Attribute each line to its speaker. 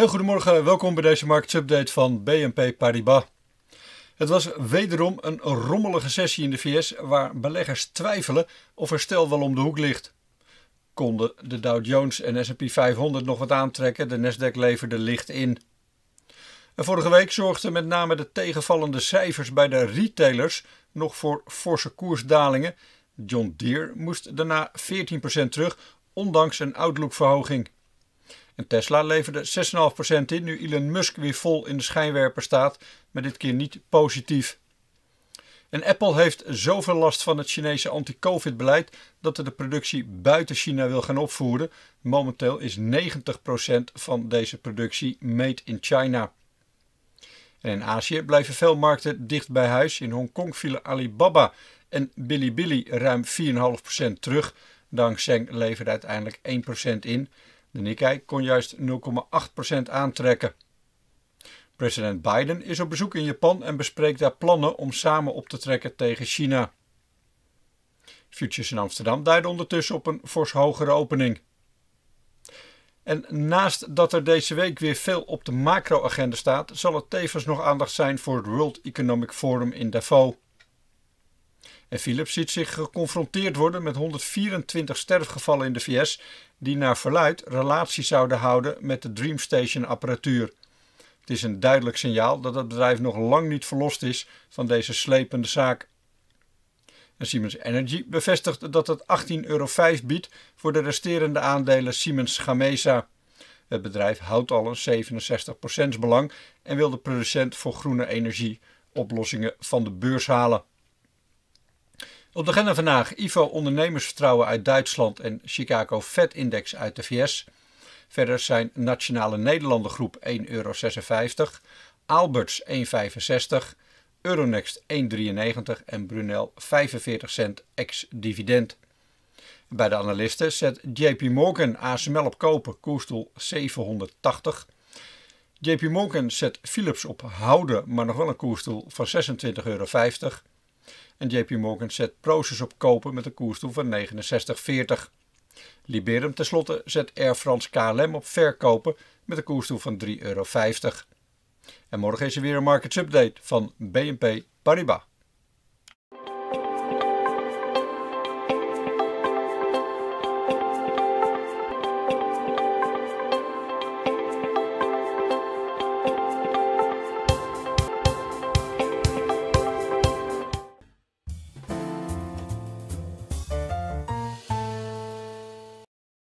Speaker 1: Heel goedemorgen, welkom bij deze marketsupdate van BNP Paribas. Het was wederom een rommelige sessie in de VS waar beleggers twijfelen of er stel wel om de hoek ligt. Konden de Dow Jones en S&P 500 nog wat aantrekken, de Nasdaq leverde licht in. En vorige week zorgden met name de tegenvallende cijfers bij de retailers nog voor forse koersdalingen. John Deere moest daarna 14% terug, ondanks een outlookverhoging. En Tesla leverde 6,5% in, nu Elon Musk weer vol in de schijnwerper staat, maar dit keer niet positief. En Apple heeft zoveel last van het Chinese anti-COVID-beleid dat het de productie buiten China wil gaan opvoeren. Momenteel is 90% van deze productie made in China. En in Azië blijven veel markten dicht bij huis. In Hongkong vielen Alibaba en Bilibili ruim 4,5% terug. Dang Seng leverde uiteindelijk 1% in. De Nikkei kon juist 0,8% aantrekken. President Biden is op bezoek in Japan en bespreekt daar plannen om samen op te trekken tegen China. Futures in Amsterdam duiden ondertussen op een fors hogere opening. En naast dat er deze week weer veel op de macro-agenda staat, zal er tevens nog aandacht zijn voor het World Economic Forum in Davos. En Philips ziet zich geconfronteerd worden met 124 sterfgevallen in de VS, die naar verluid relatie zouden houden met de DreamStation apparatuur. Het is een duidelijk signaal dat het bedrijf nog lang niet verlost is van deze slepende zaak. En Siemens Energy bevestigt dat het 18,05 euro biedt voor de resterende aandelen Siemens Gamesa. Het bedrijf houdt al een 67% belang en wil de producent voor groene energie oplossingen van de beurs halen. Op de agenda vandaag IFO ondernemersvertrouwen uit Duitsland en Chicago Fed Index uit de VS. Verder zijn Nationale Nederlanden groep 1,56 euro, Alberts 1,65, Euronext 1,93 en Brunel 45 cent ex-dividend. Bij de analisten zet JP Morgan ASML op kopen, koersdoel 780. JP Morgan zet Philips op houden, maar nog wel een koersdoel van 26,50 euro. En JP Morgan zet Proces op kopen met een koersdoel van 69,40. Liberum tenslotte zet Air France KLM op verkopen met een koersdoel van 3,50 euro. En morgen is er weer een markets update van BNP Paribas.